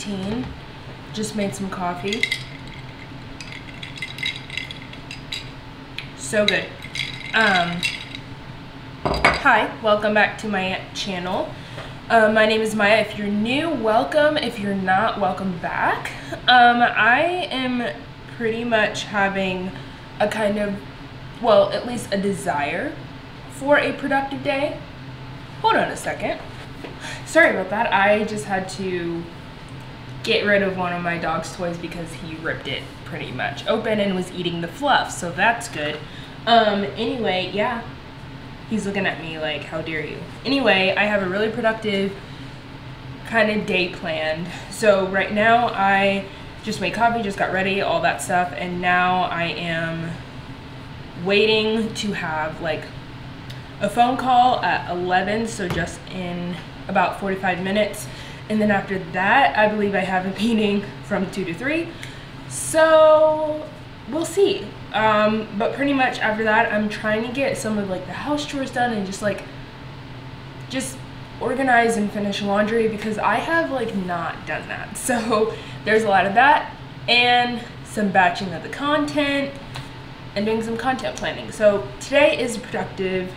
10:18. Just made some coffee. So good. Um Hi, welcome back to my channel. Uh, my name is Mya. If you're new, welcome. If you're not, welcome back. Um, I am pretty much having a kind of, well, at least a desire for a productive day. Hold on a second. Sorry about that. I just had to get rid of one of my dog's toys because he ripped it pretty much open and was eating the fluff, so that's good. Um, anyway, yeah, he's looking at me like, how dare you? Anyway, I have a really productive kind of day planned. So right now I just made coffee, just got ready, all that stuff, and now I am waiting to have like a phone call at 11, so just in about 45 minutes. And then after that, I believe I have a meeting from 2 to 3. So we'll see. Um, but pretty much after that, I'm trying to get some of like the house chores done and just like, just organize and finish laundry because I have like not done that. So there's a lot of that and some batching of the content and doing some content planning. So today is productive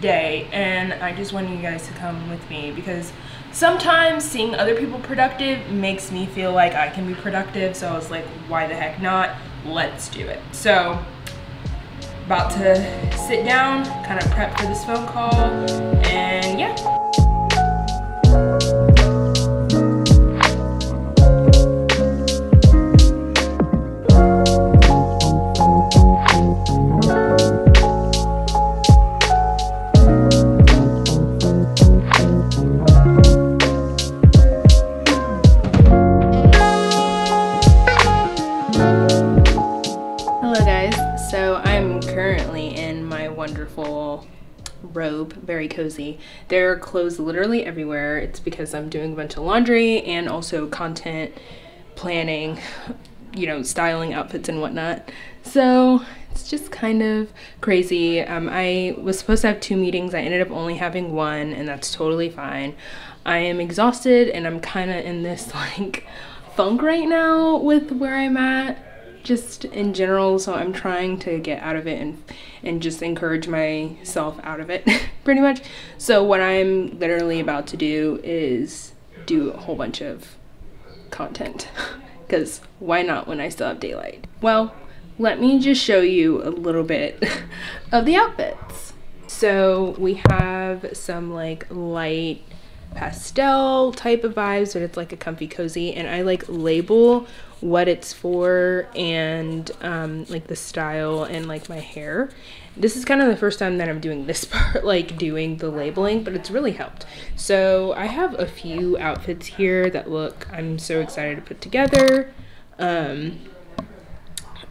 day and I just wanted you guys to come with me because sometimes seeing other people productive makes me feel like I can be productive. So I was like, why the heck not? Let's do it. So about to sit down, kind of prep for this phone call and yeah. robe, very cozy. There are clothes literally everywhere. It's because I'm doing a bunch of laundry and also content planning, you know, styling outfits and whatnot. So it's just kind of crazy. Um, I was supposed to have two meetings. I ended up only having one and that's totally fine. I am exhausted and I'm kind of in this like funk right now with where I'm at just in general so i'm trying to get out of it and and just encourage myself out of it pretty much. So what i'm literally about to do is do a whole bunch of content because why not when i still have daylight? Well let me just show you a little bit of the outfits. So we have some like light pastel type of vibes but it's like a comfy cozy and i like label what it's for and um, like the style and like my hair. This is kind of the first time that I'm doing this part, like doing the labeling, but it's really helped. So I have a few outfits here that look, I'm so excited to put together. Um,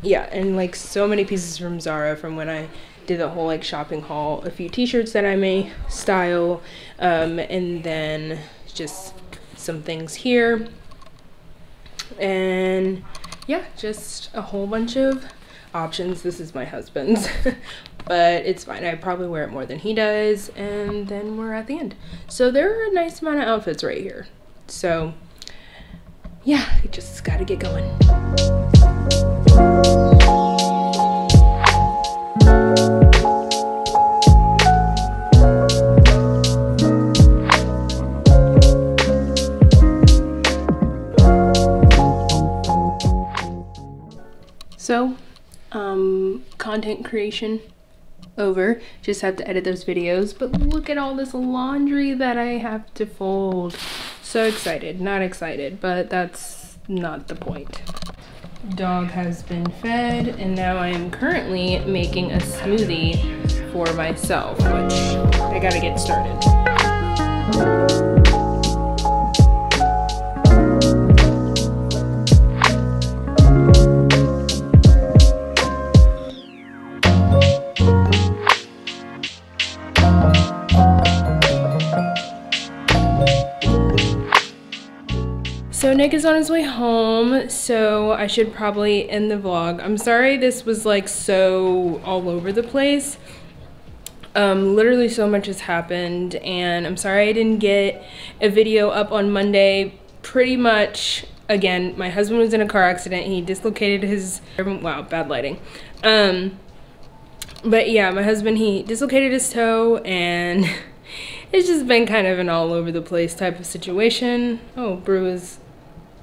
yeah, and like so many pieces from Zara from when I did the whole like shopping haul, a few t-shirts that I may style, um, and then just some things here and yeah, just a whole bunch of options. This is my husband's, but it's fine. I probably wear it more than he does, and then we're at the end. So there are a nice amount of outfits right here. So yeah, just gotta get going. So, um, content creation over. Just have to edit those videos. But look at all this laundry that I have to fold. So excited. Not excited, but that's not the point. Dog has been fed, and now I am currently making a smoothie for myself, which I gotta get started. So Nick is on his way home, so I should probably end the vlog. I'm sorry this was like so all over the place. Um, literally so much has happened and I'm sorry I didn't get a video up on Monday. Pretty much, again, my husband was in a car accident. He dislocated his, wow, bad lighting. Um, but yeah, my husband, he dislocated his toe and it's just been kind of an all over the place type of situation. Oh, Brew is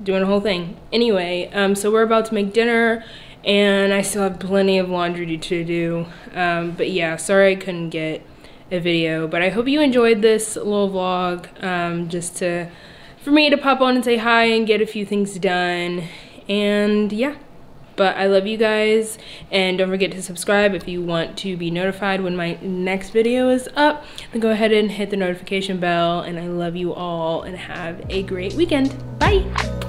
doing a whole thing. Anyway, um, so we're about to make dinner and I still have plenty of laundry to do. Um, but yeah, sorry I couldn't get a video, but I hope you enjoyed this little vlog um, just to for me to pop on and say hi and get a few things done. And yeah, but I love you guys and don't forget to subscribe if you want to be notified when my next video is up. Then go ahead and hit the notification bell and I love you all and have a great weekend. Bye!